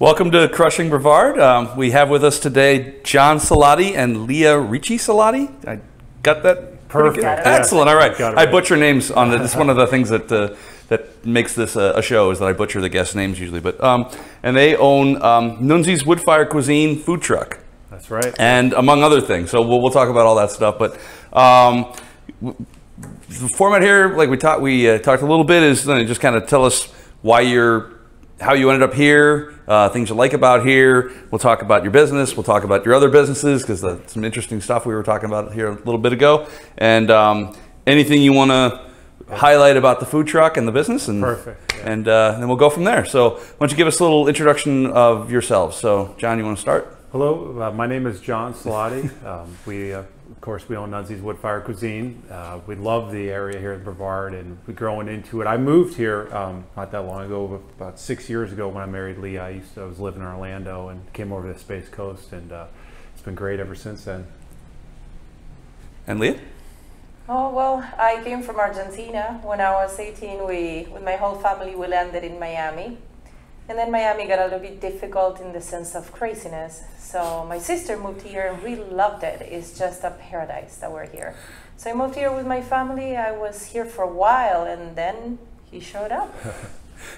Welcome to Crushing Brevard. Um, we have with us today John Cilladi and Lia Ricci Cilladi. I got that? Perfect. Excellent. All right. Got it I butcher names on the. It's one of the things that uh, that makes this a, a show is that I butcher the guest names usually. But um, and they own um, Nunzi's Woodfire Cuisine food truck That's right. and among other things. So we'll, we'll talk about all that stuff. But um, the format here, like we talked, we uh, talked a little bit, is uh, just kind of tell us why you're, how you ended up here, uh, things you like about here. We'll talk about your business. We'll talk about your other businesses because some interesting stuff we were talking about here a little bit ago, and um, anything you want to highlight about the food truck and the business. And, Perfect, yeah. And uh, then we'll go from there. So why don't you give us a little introduction of yourselves? So John, you want to start? Hello, uh, my name is John Cilladi. um, we, uh, of course, we own Nunzi's Woodfire Cuisine. Uh, we love the area here in Brevard, and we're growing into it. I moved here um, not that long ago, about six years ago when I married Lee. I used to, I was living in Orlando and came over to the Space Coast, and uh, it's been great ever since then. And Lia? Oh, well, I came from Argentina. When I was 18, we, with my whole family, we landed in Miami. And then Miami got a little bit difficult in the sense of craziness. So my sister moved here and really loved it. It's just a paradise that we're here. So I moved here with my family. I was here for a while and then he showed up.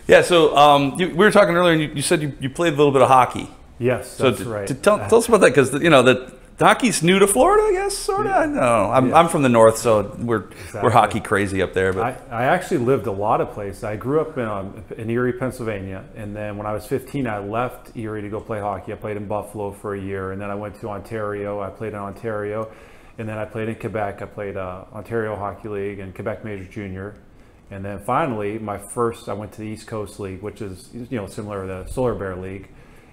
Yeah, so um, you, we were talking earlier, and you, you said you, you played a little bit of hockey. Yes, So that's t- right. t- tell, tell us about that, because you know that hockey's new to Florida, I guess, sort of. I know. I'm, Yeah. I'm from the north, so we're we're hockey crazy up there. But I, I actually lived a lot of places. I grew up in, um, in Erie, Pennsylvania, and then when I was 15, I left Erie to go play hockey. I played in Buffalo for a year, and then I went to Ontario. I played in Ontario, and then I played in Quebec. I played uh, Ontario Hockey League and Quebec Major Junior, and then finally, my first, I went to the East Coast League, which is you know similar to the Solar Bear League,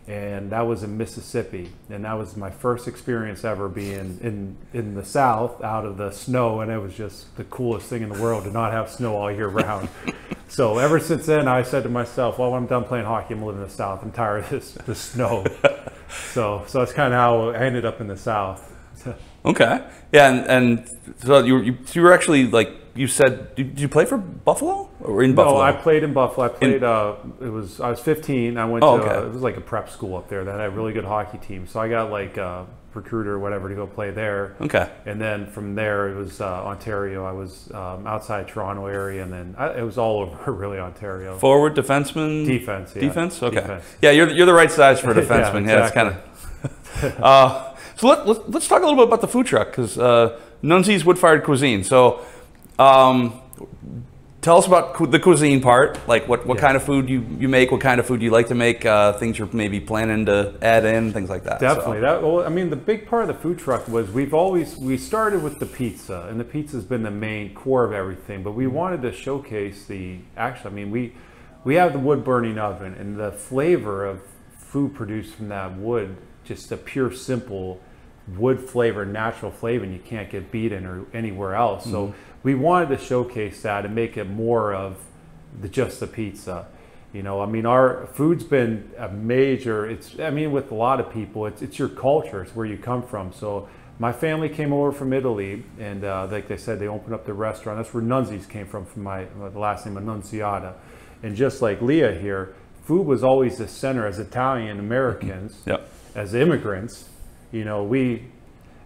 and that was in Mississippi, and that was my first experience ever being in in the South, out of the snow, and it was just the coolest thing in the world to not have snow all year round. so ever since then, I said to myself, "Well, when I'm done playing hockey, I'm living in the South. I'm tired of this the snow." so so that's kind of how I ended up in the South. okay, yeah, and, and so you, you so you were actually like you said, did, you play for Buffalo or in Buffalo? No, I played in Buffalo. I played. uh, it was I was 15. I went Oh, to okay. uh, it was like a prep school up there that had a really good hockey team. So I got like a recruiter or whatever to go play there. okay, And then from there it was uh, Ontario. I was um, outside Toronto area, and then I, it was all over really Ontario. forward defenseman. Defense, yeah. Defense. Okay. Defense. Yeah, you're you're the right size for a Yeah, defenseman. yeah, it's kind exactly. of. uh, so let, let, let's talk a little bit about the food truck because uh, Nunzi's Wood Fired Cuisine. So, um, tell us about the cuisine part. Like, what, what Yeah. kind of food you, you make? What kind of food you like to make? Uh, things you're maybe planning to add in, things like that. So- Definitely. That well, I mean, the big part of the food truck was we've always we started with the pizza, and the pizza's been the main core of everything. But we wanted to showcase the actually. I mean, we we have the wood burning oven, and the flavor of food produced from that wood, just a pure, simple wood flavor, natural flavor, and you can't get beaten or anywhere else. So we wanted to showcase that and make it more of the just the pizza. You know, I mean, our food's been a major. It's, I mean, with a lot of people, it's it's your culture. It's where you come from. So my family came over from Italy, and uh, like they said, they opened up the restaurant. That's where Nunzi's came from, from my the last name Annunziata. And just like Lia here, food was always the center as Italian Americans, Yep. as immigrants. You know, we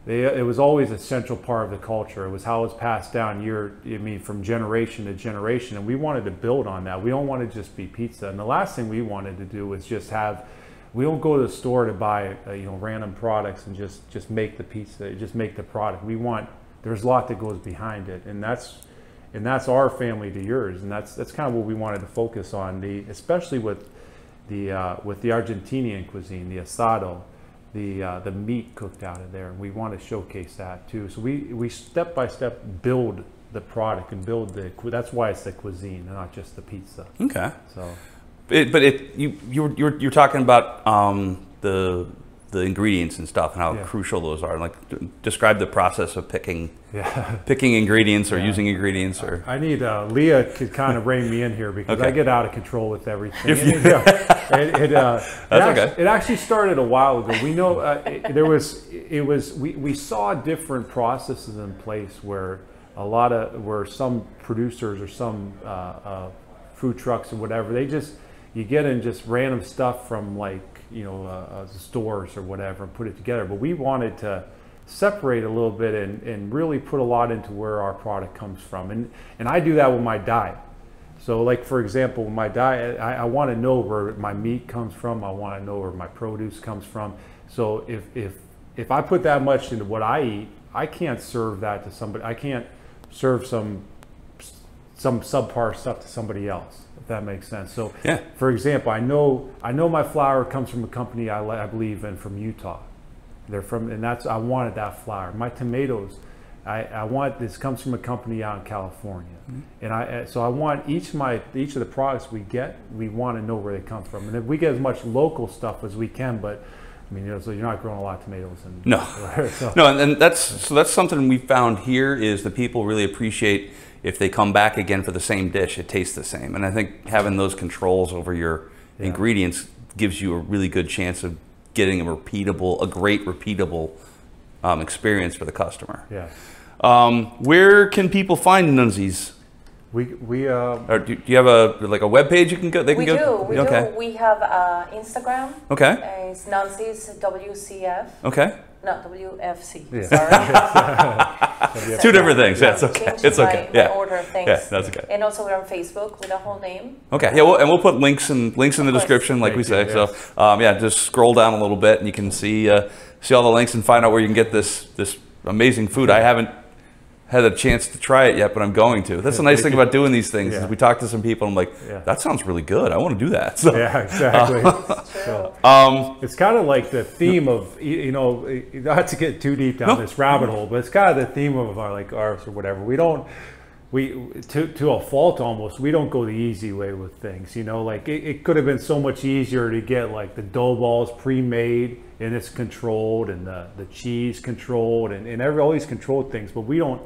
they, it was always a central part of the culture. It was how it was passed down year, I mean, from generation to generation. And we wanted to build on that. We don't want to just be pizza. And the last thing we wanted to do was just have, we don't go to the store to buy, uh, you know, random products and just, just make the pizza, just make the product. We want, there's a lot that goes behind it. And that's, and that's our family to yours. And that's, that's kind of what we wanted to focus on the, especially with the, uh, with the Argentinian cuisine, the asado the uh, the meat cooked out of there, and we want to showcase that too. So we we step by step build the product and build the. That's why it's the cuisine, and not just the pizza. Okay. So It, but it you you were, you were you're talking about um, the the ingredients and stuff and how Yeah. crucial those are. Like, d- describe the process of picking yeah, picking ingredients or Yeah. using ingredients or. I need uh, Lia could kind of rein me in here because Okay. I get out of control with everything. It, it, uh, it That's actu- okay. It actually started a while ago. We know uh, there was it was we, we saw different processes in place where a lot of where some producers or some uh, uh, food trucks or whatever they just you get in just random stuff from like you know, uh, uh, stores or whatever and put it together. But we wanted to separate a little bit and, and really put a lot into where our product comes from. And, and I do that with my diet. So like, for example, my diet, I, I want to know where my meat comes from. I want to know where my produce comes from. So if, if, if I put that much into what I eat, I can't serve that to somebody. I can't serve some some subpar stuff to somebody else, if that makes sense. So, Yeah. for example, I know I know my flour comes from a company I, I believe in from Utah. They're from, and that's I wanted that flour. My tomatoes, I, I want this comes from a company out in California, and I uh, so I want each of my each of the products we get, we want to know where they come from, and if we get as much local stuff as we can, but. I mean, you know, so you're not growing a lot of tomatoes and No. so, No, and, and that's so that's something we found here is the people really appreciate if they come back again for the same dish, it tastes the same. And I think having those controls over your Yeah. ingredients gives you a really good chance of getting a repeatable, a great repeatable um, experience for the customer. yeah. Um, where can people find Nunzi's? We we uh, Or do, do you have a like a web page you can go? They can We go. do. We okay. do. We have uh, Instagram. Okay. Uh, it's Nunzi's WCF. Okay. Not WFC. Yeah. Sorry. Two different things. Yeah, it's Changing okay. It's okay. my Yeah. order of things. Yeah, that's okay. And also we're on Facebook with a whole name. Okay, yeah, well, and we'll put links and links in the course. description, like we say. Thank you, So, um, yeah, just scroll down a little bit, and you can see uh, see all the links and find out where you can get this this amazing food. I haven't had a chance to try it yet, but I'm going to. That's the nice thing about doing these things. Is we talk to some people, and I'm like, Yeah. that sounds really good. I want to do that. So, yeah exactly. It's. So- um, It's kind of like the theme of you you know not to get too deep down No. this rabbit hole, but it's kind of the theme of our like ours or whatever. We don't we to to a fault almost. We don't go the easy way with things. You know, like it, it could have been so much easier to get like the dough balls pre-made and it's controlled and the the cheese controlled and and every all these controlled things, but we don't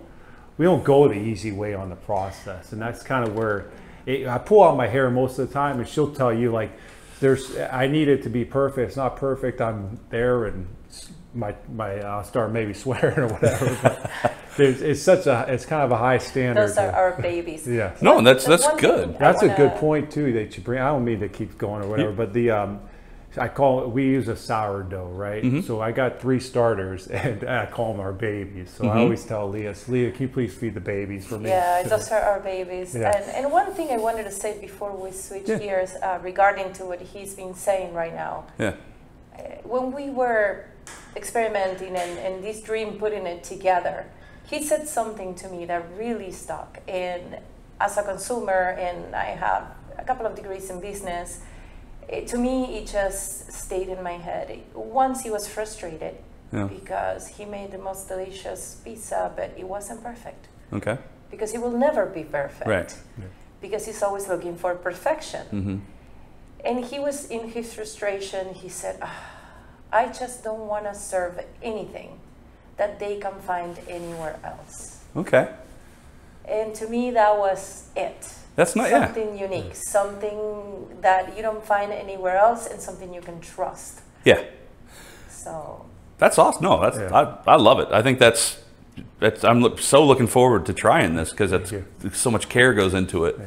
we don't go the easy way on the process, and that's kind of where it, I pull out my hair most of the time, and she'll tell you like, "There's I need it to be perfect. It's not perfect. I'm there, and my my I'll start maybe swearing or whatever. But there's, it's such a it's kind of a high standard. Those are to- our babies. yeah. no, that's But that's good. thing I That's a good point too that you bring. I don't mean to keep going or whatever, but the um, I call it. We use a sourdough, right? Mm-hmm. So I got three starters, and I call them our babies. So Mm-hmm. I always tell Lia, Lia, can you please feed the babies for me? Yeah, those are our babies. Yeah. And, and one thing I wanted to say before we switch Yeah. gears uh, regarding to what he's been saying right now. Yeah, Uh, when we were experimenting and, and this dream putting it together, he said something to me that really stuck. And as a consumer, and I have a couple of degrees in business, it, to me, it just stayed in my head. Once he was frustrated Yeah. because he made the most delicious pizza, but it wasn't perfect. okay, Because he will never be perfect. Right. Because he's always looking for perfection. hmm And he was in his frustration, he said, "Ah, I just don't want to serve anything that they can find anywhere else. okay. And to me, that was it. That's not yeah. something unique, something that you don't find anywhere else, and something you can trust. Yeah, So, that's awesome. No, that's Yeah. I, I love it. I think that's that's I'm look, so looking forward to trying this because it's Thank so much care goes into it.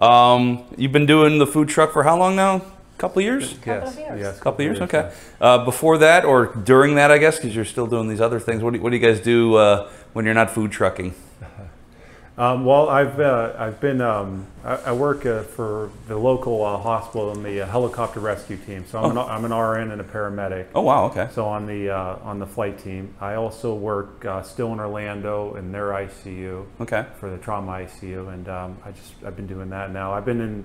Um, you've been doing the food truck for how long now? couple of years? Couple of years. Yes, A couple of years. Okay. yeah. Uh, before that or during that, I guess, because you're still doing these other things. What do, what do you guys do uh, when you're not food trucking? Um, well, I've uh, I've been um, I, I work uh, for the local uh, hospital in the uh, helicopter rescue team. So I'm, an, I'm an RN and a paramedic. Oh wow. Okay. So on the uh, on the flight team, I also work uh, still in Orlando in their ICU Okay. for the trauma ICU, and um, I just I've been doing that now. I've been in.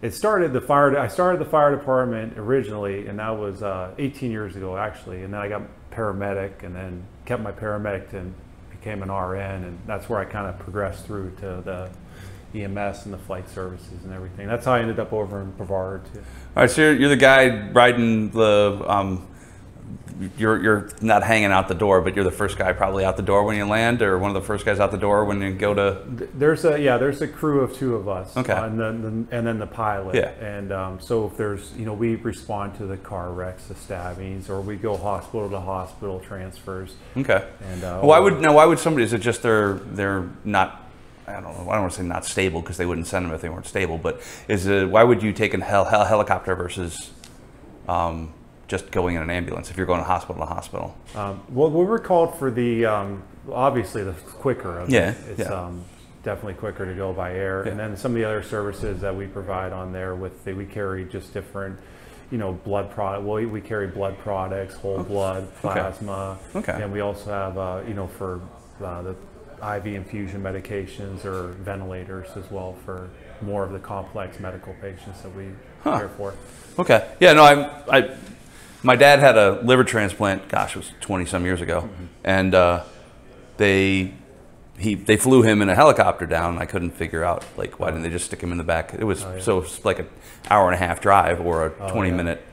It started the fire. I started the fire department originally, and that was uh, 18 years ago actually. And then I got paramedic, and then kept my paramedic and became an RN, and that's where I kind of progressed through to the EMS and the flight services and everything. That's how I ended up over in Brevard too. All right. So you're, you're the guy riding the. Um, you're you're not hanging out the door, but you're the first guy probably out the door when you land, or one of the first guys out the door when you go to. There's a yeah, there's a crew of two of us. Okay. uh, and then and then the pilot. Yeah. And um, so if there's you know we respond to the car wrecks, the stabbings, or we go hospital to hospital transfers. Okay. And uh, Why would now? Why would somebody? Is it just they're they're not? I don't know. I don't want to say not stable because they wouldn't send them if they weren't stable. But is it why would you take a hel- hel- helicopter versus um, just going in an ambulance if you're going to hospital to hospital? Um, well, we were called for the um, obviously the quicker. Of Yeah, it. it's yeah. Um, definitely quicker to go by air. And then some of the other services that we provide on there with the, we carry just different, you know, blood product. Well, we, we carry blood products, whole blood, plasma, Okay. and we also have uh, you know for uh, the IV infusion medications or ventilators as well for more of the complex medical patients that we care for. Okay. Yeah. No. I. I. My dad had a liver transplant. Gosh, it was twenty some years ago, Mm-hmm. and uh, they he they flew him in a helicopter down. And I couldn't figure out like why didn't they just stick him in the back? It was so it's like an hour and a half drive or a twenty Oh, yeah. minute.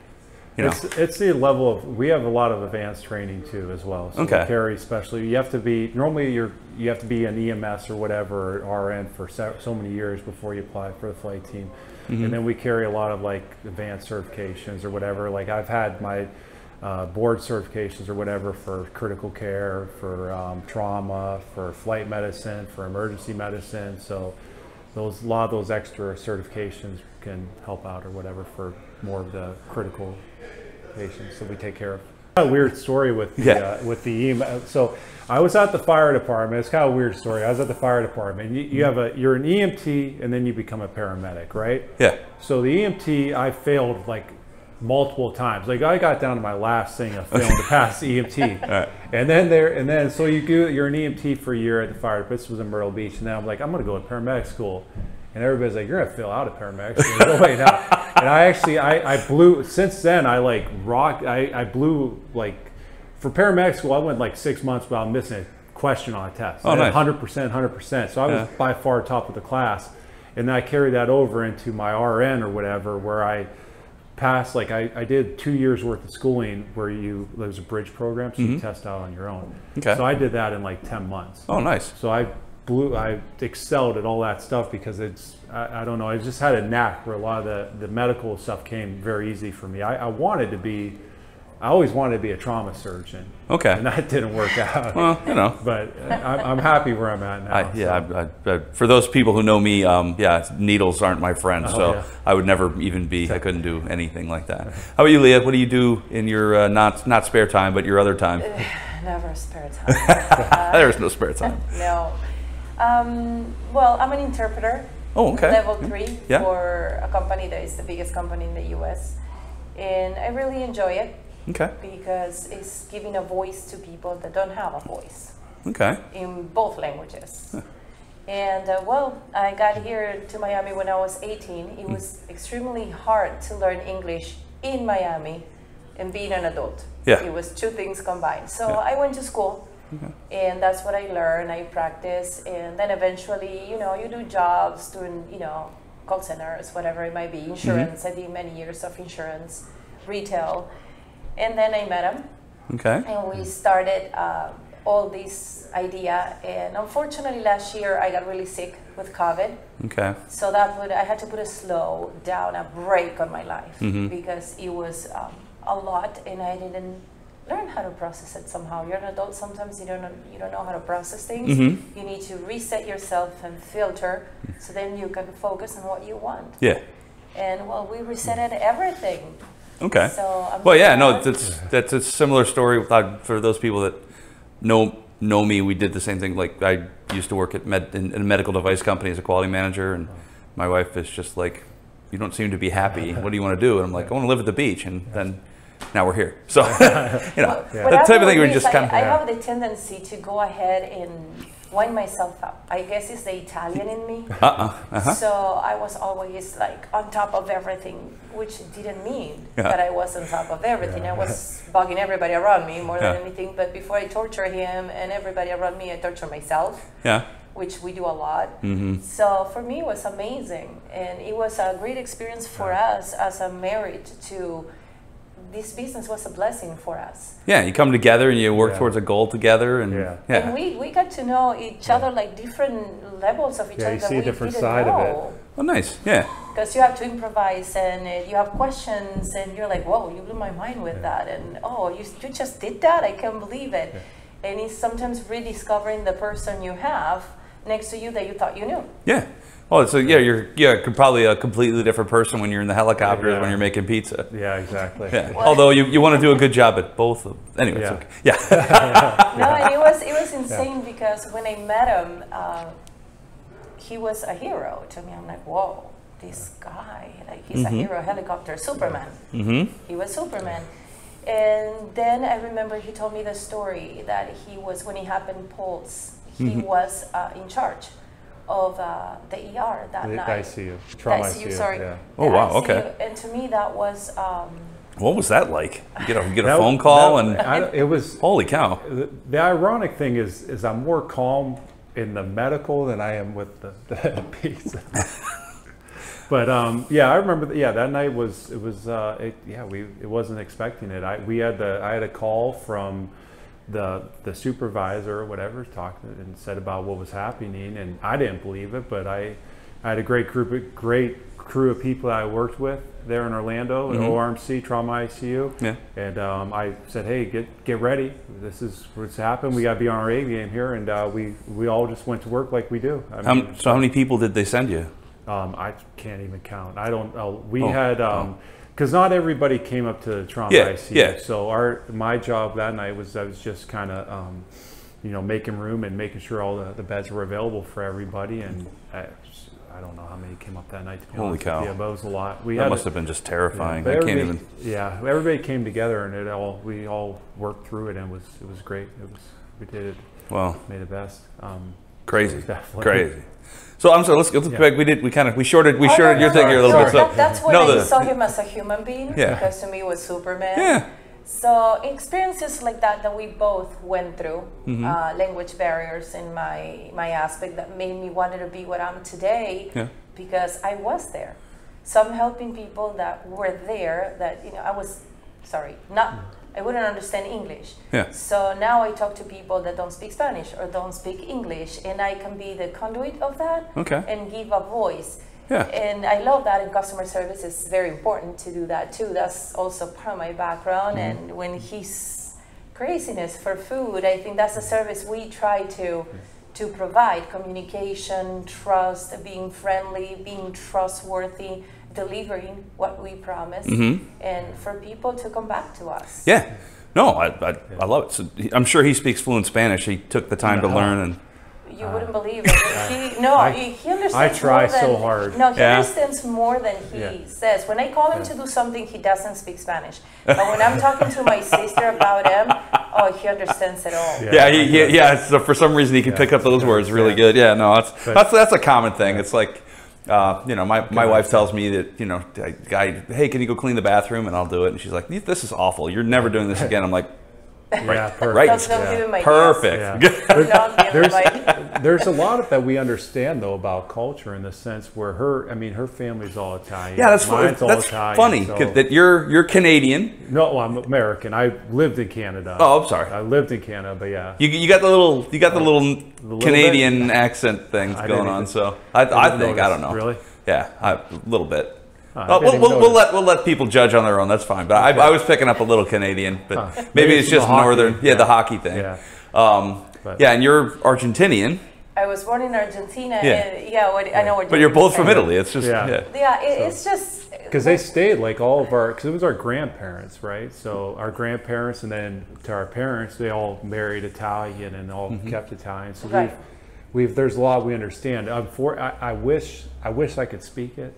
You know. It's, it's the level of we have a lot of advanced training too as well. So Okay. carry especially you have to be normally you're you have to be an EMS or whatever or RN for so, so many years before you apply for the flight team, Mm-hmm. and then we carry a lot of like advanced certifications or whatever. Like I've had my uh, board certifications or whatever for critical care, for um, trauma, for flight medicine, for emergency medicine. So those a lot of those extra certifications can help out or whatever for more of the critical patients that we take care of. A weird story with the, Yeah. uh, with the EM. So I was at the fire department. It's kind of a weird story. I was at the fire department. You, you have a you're an EMT and then you become a paramedic, right? yeah. So the EMT, I failed like multiple times. Like I got down to my last thing of failing to pass EMT, right. and then there, and then so you go, you're an EMT for a year at the fire. department. This was in Myrtle Beach, and then I'm like, I'm gonna go to paramedic school, and everybody's like, you're gonna fail out of paramedic go, Wait, now. And I actually, I, I blew. Since then, I like rock. I, I blew like for paramedic school. I went like six months without missing a question on a test. Oh, nice. Hundred percent, hundred percent. So I was Yeah. by far top of the class, and then I carried that over into my RN or whatever, where I passed. Like I, I did two years worth of schooling, where you there's a bridge program, so you test out on your own. Mm-hmm. Okay. So I did that in like ten months. Oh, nice. So I blew, I excelled at all that stuff because it's, I, I don't know, I just had a knack where a lot of the, the medical stuff came very easy for me. I, I wanted to be, I always wanted to be a trauma surgeon. Okay. And that didn't work out. Well, you know. but I'm, I'm happy where I'm at now. I, yeah, so. I, I, I, for those people who know me, um, yeah, needles aren't my friend, so yeah. I would never even be. I couldn't do anything like that. How about you, Lia? What do you do in your uh, not not spare time, but your other time? Never spare time. There's no spare time. no. Um, well, I'm an interpreter. Oh, okay. Level three Yeah. for a company that is the biggest company in the U.S. And I really enjoy it Okay. because it's giving a voice to people that don't have a voice Okay. in both languages. And uh, well, I got here to Miami when I was 18. Hmm. It was extremely hard to learn English in Miami and being an adult. Yeah. It was two things combined. So I went to school and that's what I learned. I practice and then eventually, you know, you do jobs doing, you know, call centers, whatever it might be, insurance. I did many years of insurance, retail. And then I met him Okay. and we started uh, all this idea. And unfortunately, last year I got really sick with COVID, Okay. so that put I had to put a slow down, a break on my life Mm-hmm. because it was um, a lot, and I didn't learn how to process it somehow. You're an adult. Sometimes you don't know, you don't know how to process things. Mm-hmm. You need to reset yourself and filter, so then you can focus on what you want. Yeah. And well, we resetted everything. Okay. So I'm Well, yeah, no, that's that's a similar story uh, for those people that know know me. We did the same thing. Like I used to work at med, in, in a medical device company as a quality manager, and my wife is just like, "You don't seem to be happy. What do you want to do?" And I'm like, "I want to live at the beach," and then now we're here. So you know, What that type of thing. We just kind of I, I have the tendency to go ahead and wind myself up. I guess it's the Italian in me. uh-uh, uh-huh. So I was always like on top of everything, which didn't mean Yeah. that I was on top of everything. I was bugging everybody around me more than Yeah. anything. But before I torture him and everybody around me, I torture myself, yeah. which we do a lot. Mm-hmm. So for me, it was amazing, and it was a great experience for us as a marriage to. This business was a blessing for us. Yeah, you come together and you work Yeah. towards a goal together, and Yeah. yeah, And we, we got to know each other like different levels of each Yeah, other you that see a different didn't side of it. know. Oh, nice. Yeah, Because you have to improvise and uh, you have questions and you're like, whoa, you blew my mind with that. And oh, you, you just did that? I can't believe it. And it's sometimes rediscovering the person you have next to you that you thought you knew. Yeah. Oh, so yeah, you're yeah probably a completely different person when you're in the helicopters Yeah. when you're making pizza. Yeah, exactly. Yeah. Although you, you want to do a good job at both of them. Anyways, Yeah. okay. yeah. No, and it was it was insane because when I met him, uh, he was a hero to me. I'm like, whoa, this guy, like he's a hero, helicopter, Superman. mm-hmm. He was Superman. And then I remember he told me the story that he was when he happened Pulse, he was uh, in charge of uh, the ER that The night. ICU, trauma The ICU, ICU. sorry. Yeah. Oh, wow, ICU. okay. And to me, that was um, What was that like? You get a, you get a That- phone call that- and I it was holy cow. the, the ironic thing is is I'm more calm in the medical than I am with the, the pizza. but um, yeah, I remember. that- Yeah, that night was it was uh, it, yeah we it wasn't expecting it. I we had the I had a call from the the supervisor or whatever talked and said about what was happening, and I didn't believe it, but I I had a great group of great crew of people that I worked with there in Orlando at ORMC Trauma ICU. Yeah. And um, I said, "Hey, get get ready. This is what's happened. We got to be on our A game here." And uh, we we all just went to work like we do. I mean, so how many people did they send you? um, I can't even count. I don't. Uh, we Oh, had oh. Because not everybody came up to the trauma Yeah, ICU. yeah. So our my job that night was I was just kind of um, you know making room and making sure all the, the beds were available for everybody. And I, I don't know how many came up that night. To be Holy honest cow. You, but it was a lot. We That must a- have been just terrifying. but I can't even. Yeah, everybody came together and it all we all worked through it and it was it was great. It was we did it, Well, made it best. Um, crazy, Definitely. crazy. So I'm sorry. Let's go Yeah. back. We did. We kind of we shorted. We Oh, no, shorted your no, thing no, here a little no, bit. So that- that's when no, I the- saw him as a human being Yeah. because to me he was Superman. Yeah. So experiences like that that we both went through, Mm-hmm. uh, language barriers in my my aspect that made me wanted to be what I'm today Yeah. because I was there. So I'm helping people that were there that you know I was sorry not I wouldn't understand English. Yeah. So now I talk to people that don't speak Spanish or don't speak English, and I can be the conduit of that Okay. and give a voice. Yeah. And I love that in customer service. It's very important to do that too. That's also part of my background. Mm-hmm. And when he's craziness for food, I think that's a service we try to to provide communication, trust, being friendly, being trustworthy, delivering what we promise, and for people to come back to us. Mm-hmm. Yeah. No, I, I, I love it. So he- I'm sure he speaks fluent Spanish. He took the time to No. learn and You wouldn't believe it. He, no, I- he, he understands I try more than, so hard. No, he Yeah. understands more than he Yeah. says. When I call him to do something, he doesn't speak Spanish. But when I'm talking to my sister about him, oh, he understands it all. Yeah. yeah, he, he, yeah. So for some reason he can pick up those words really Yeah. good. Yeah, no, that's But- that's that's a common thing. It's like, uh, you know, my, my wife tells me that you know, guy, hey, can you go clean the bathroom? And I'll do it. And she's like, this is awful. You're never doing this again. I'm like, yeah, perfect. Right. Don't, don't Yeah. give him ideas. perfect. Yeah. Don't give him There's there's a lot of that we understand though about culture in the sense where her I mean her family's all Italian. Yeah, that's Mine's all that's Italian, funny so- that you're you're Canadian. no, I'm American. I lived in Canada. Oh, I'm sorry. I lived in Canada, but yeah. You, you got the little you got the uh, little, little Canadian accent things I going didn't on. So I, I, didn't think I don't know. Really? Yeah, I, a little bit. I Uh, we'll, we'll, we'll let we'll let people judge on their own. That's fine. But I, I was picking up a little Canadian, but Huh. maybe, Maybe it's from the just hockey. northern. Yeah, the hockey thing. Yeah. Um, yeah, and you're Argentinian, I was born in Argentina. Yeah. And, yeah, what, I know what but you're both from. Italy. It's just Yeah. yeah. Yeah, it, it's just Because they stayed like all of our, because it was our grandparents, right? So our grandparents, and then to our parents, they all married Italian and all Mm-hmm. kept Italian. So Right. we've, we've, there's a lot we understand. Um, for, I, I wish, I wish I could speak it,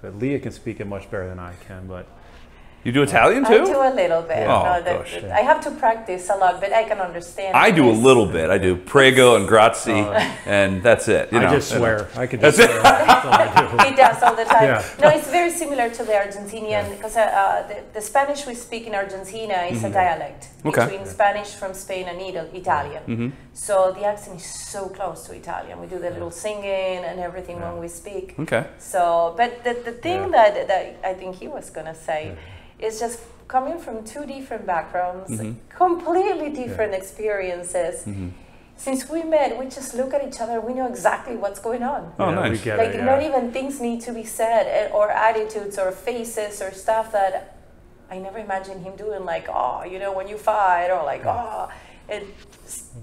but Lia can speak it much better than I can. But You do Italian too? I do too? a little bit. Oh, No, that- gosh. I have to practice a lot, but I can understand. I do a little bit. I do prego and grazie, and that's it. You Oh. I know, just swear. I could just it. swear. That's all I do. He does all the time. Yeah. No, it's very similar to the Argentinian because uh, uh, the, the Spanish we speak in Argentina is a dialect Mm-hmm. Okay. Mm-hmm. between Spanish from Spain and Ita- Italian. So the accent is so close to Italian. We do the little singing and everything when we speak. Okay. So, but the, the thing Yeah. that, that I think he was going to say is just coming from two different backgrounds, Mm-hmm. completely different experiences. Since we met, we just look at each other. We know exactly what's going on. Oh, Yeah, nice. Like it, not even things need to be said, eh, or attitudes, or faces, or stuff that I never imagined him doing. Like, oh, you know, when you fight, or like, oh, and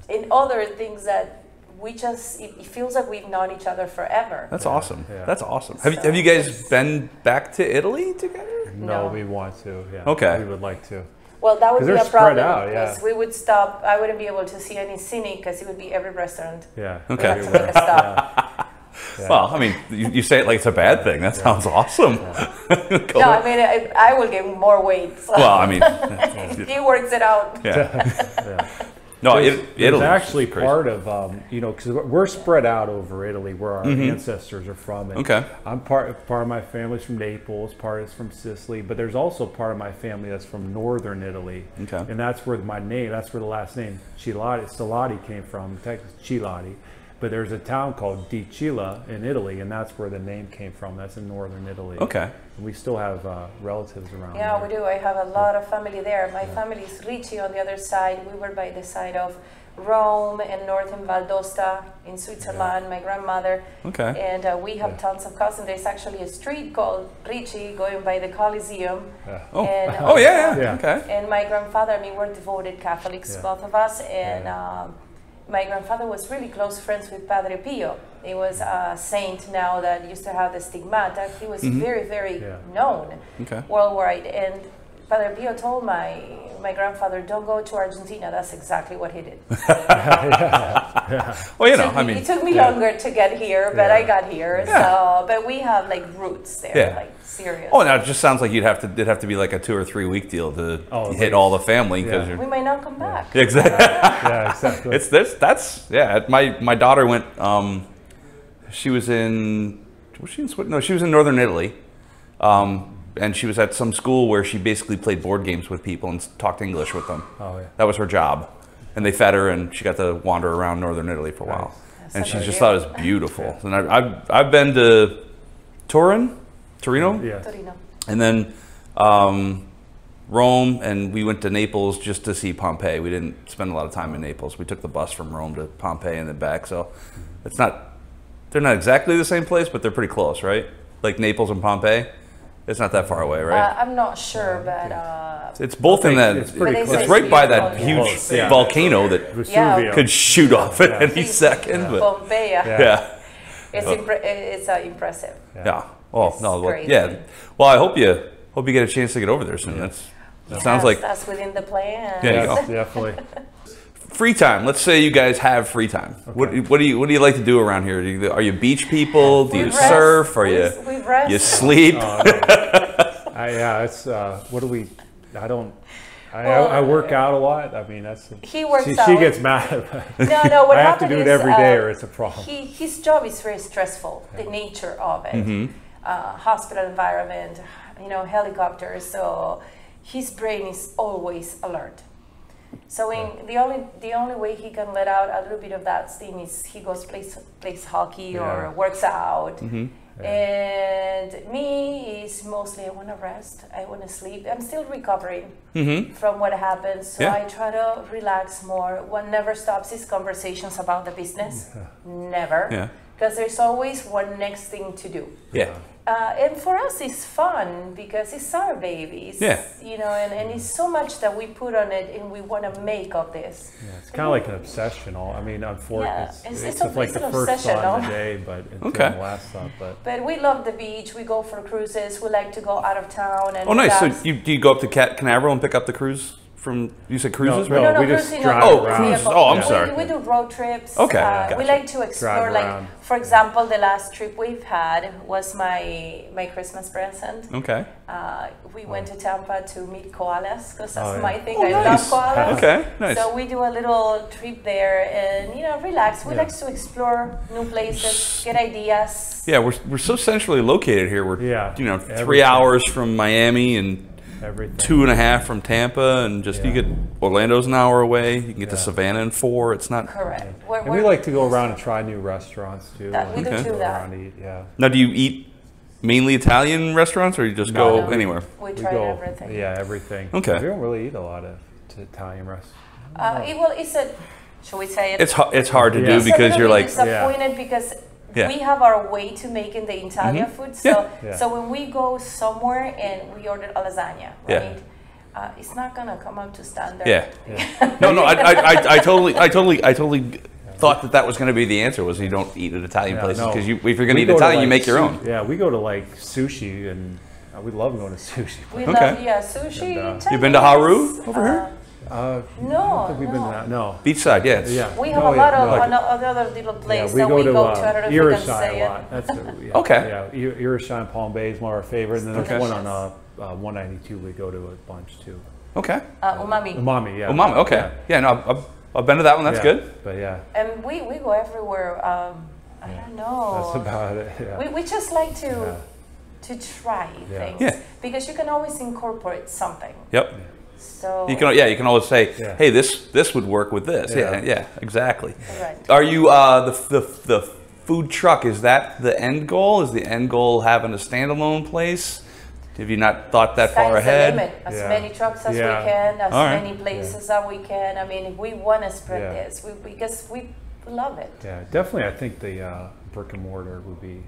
in other things that we just it, it feels like we've known each other forever. That's awesome. yeah. That's awesome. Have, you- So have you guys been back to Italy together? No, No. we want to. Yeah. Okay. We would like to. Well, that would be a problem out, yeah. because we would stop. I wouldn't be able to see any cine because it would be every restaurant. Yeah. Okay. We have to make a stop. Yeah. Well, I mean, you, you say it like it's a bad thing. That sounds awesome. Go No, I mean I, I will get more weight. So well, I mean, he works it out. yeah. No, There's, it, there's actually part of um, you know because we're spread out over Italy, where our ancestors are from. And Okay. I'm part part of my family's from Naples, part is from Sicily, but there's also part of my family that's from northern Italy. Okay. And that's where my name, that's where the last name Chilati, Cilladi came from, Texas Chilati. But there's a town called Di Chila in Italy, and that's where the name came from. That's in northern Italy. Okay. And we still have uh, relatives around Yeah, there. we do. I have a lot of family there. My family is Ricci on the other side. We were by the side of Rome and northern Val d'Aosta in Switzerland, my grandmother. Okay. And uh, we have Yeah. tons of cousins. There's actually a street called Ricci going by the Coliseum. Yeah. Oh. And, oh yeah, yeah. Yeah. Okay. And my grandfather, I mean, we're devoted Catholics, Yeah. both of us. And Yeah. um, my grandfather was really close friends with Padre Pio. He was a saint now that used to have the stigmata. He was mm-hmm. very, very Yeah. known Okay. worldwide. And Padre Pio told my my grandfather, "Don't go to Argentina." That's exactly what he did. Well, you know, took I mean, it took me yeah. longer to get here, but I got here. Yeah. So, but we have like roots there, Yeah. like serious. oh, now it just sounds like you'd have to. It'd have to be like a two or three week deal to Oh, hit all the family because Yeah. we might not come back. you're exactly. yeah, exactly. It's this. That's yeah. My my daughter went. Um, she was in. Was she in Switzerland? No, she was in northern Italy. Um, and she was at some school where she basically played board games with people and talked English with them. oh, yeah. That was her job, and they fed her, and she got to wander around northern Italy for a while. That's And she just thought it was beautiful. And I, I've I've been to Turin, Torino, Yeah. Torino. and then um, Rome, and we went to Naples just to see Pompeii. We didn't spend a lot of time in Naples. We took the bus from Rome to Pompeii and then back. So it's not, they're not exactly the same place, but they're pretty close, right? Like Naples and Pompeii. It's not that far away, right? Uh, I'm not sure, but uh, it's both in that. it's It's, pretty But they it's right by that beautiful. huge Close, yeah. volcano that Vesuvio. could shoot off at any Please. second. But Pompeii. Yeah. yeah, It's impre- it's uh, impressive. yeah. Oh It's no, well, yeah. Well, I hope you hope you get a chance to get over there soon. That's that sounds like that's within the plan. There you Yes, definitely. free time. Let's say you guys have free time. What, Okay. what do you what do you like to do around here? Do you, are you beach people? Do We you rest. surf? Are We- you we rest. you sleep? Oh, no. I, yeah, it's uh, what do we? I don't. I, Well, I, I work out a lot. I mean, that's. He works she, out. she gets mad. No, no. What I have to happened do it is, every day, uh, or it's a problem. He, his job is very stressful. The nature of it, Mm-hmm. uh, hospital environment, you know, helicopters. So his brain is always alert. So in, the only the only way he can let out a little bit of that steam is he goes plays plays hockey Yeah. or works out. Mm-hmm. And me is mostly I want to rest. I want to sleep. I'm still recovering Mm-hmm. from what happened, so Yeah. I try to relax more. What never stops is conversations about the business. Never. Yeah. Because there's always one next thing to do. Yeah. Uh, and for us, it's fun because it's our babies. Yeah. You know, and, and it's so much that we put on it and we want to make of this. Yeah, it's kind of like an obsession. All I mean, unfortunately, Yeah, it's, it's- it's, it's a- like it's the an first obsession, thought of the day, but until Okay. the last thought. But But we love the beach. We go for cruises. We like to go out of town and Oh, nice. So you do you go up to Cape Canaveral and pick up the cruise from? You said cruises, No, right? no, no, we just cruising drive on Oh, the around. cruise. vehicle. Oh, I'm We- sorry. We, do road trips. Okay, Uh, gotcha. We like to explore. Like, for example, the last trip we've had was my my Christmas present. Okay. Uh, we went to Tampa to meet koalas because that's Oh, yeah. my thing. Oh, I nice. love koalas. Okay. Nice. So we do a little trip there and you know relax. We Yeah. like to explore new places, get ideas. Yeah, we're, we're so centrally located here. We're Yeah, you know three everything. hours from Miami and everything. two and a half from Tampa, and just you get Orlando's an hour away. You can get to Savannah in four. It's not. Correct. We're, And we we're- like to go around and try new restaurants too. That- we and do go that. eat. Yeah. Now, do you eat mainly Italian restaurants, or you just No, go no. anywhere? We We try go. everything. Yeah, everything. Okay. We don't really eat a lot of Italian restaurants. Uh, it, well, it's a. Should we say it? It's it's hard to Yeah. do It's because little you're like disappointed because Yeah. we have our way to making the Italian food. So Yeah. Yeah. so when we go somewhere and we order a lasagna, Yeah. right? Uh, it's not gonna come up to standard. yeah. Yeah. No, no, I, I, I, I totally, I totally, I totally thought that that was going to be the answer. Was you don't eat at Italian Yeah, places no. because you, if you're going to We eat go Italian, you like, make your own. Yeah, we go to like sushi, and uh, we love going to sushi. We Okay. love yeah sushi. And, uh, You been to Haru Chinese, over here? Uh, No, I think we've been no. to that. No. Beachside, yeah. it's- Yeah. We have No, a yeah, lot of no. ano- other little Yeah, places we that go we to, go uh, to. I don't know if you can Irishai say a it. lot. That's a, yeah, Okay. Yeah, Ir- Irishai and Palm Bay is one of our favorite, and then there's Okay. one on uh, uh, 192 we go to a bunch too. Okay. Uh, umami. Umami, yeah. Umami. Okay. Yeah. Yeah. no, I've, I've- I've been to that one. That's Yeah, good. But yeah, And we, we go everywhere. Um, I don't know. that's about it. Yeah. we, we just like to Yeah. to try Yeah. things Yeah. because you can always incorporate something. Yep. So You can. Yeah. You can always say, Yeah. "Hey, this this would work with this." Yeah. Yeah. Yeah. exactly. Right. Are you uh, the, the the food truck? Is that the end goal? Is the end goal having a standalone place? Have you not thought that far Sky's the ahead? As Yeah. many trucks as Yeah. we can, as All right. many places as we can. I mean, we want to spread Yeah. this, we, because we love it. Yeah, definitely. I think the uh, brick and mortar would be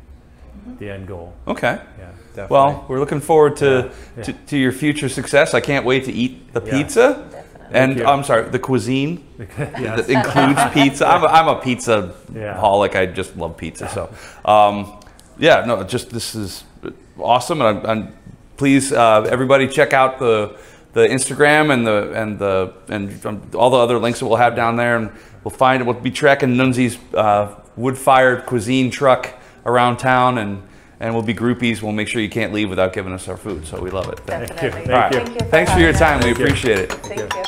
the end goal. Okay. Yeah, definitely. Well, we're looking forward to, Yeah, yeah. to to your future success. I can't wait to eat the Yeah. pizza. Definitely. And you. I'm sorry, the cuisine yes. that includes pizza. I'm a, I'm a pizza Yeah. holic. I just love pizza. So, um, yeah, no, just this is awesome. And I'm, I'm please uh, everybody check out the the Instagram and the and the and um, all the other links that we'll have down there, and we'll find it. we'll be tracking Nunzi's uh, wood fired cuisine truck around town, and and we'll be groupies. We'll make sure you can't leave without giving us our food. So we love it. Definitely. Thank you. Thank you Thanks for your time. us. We appreciate it. Thank you.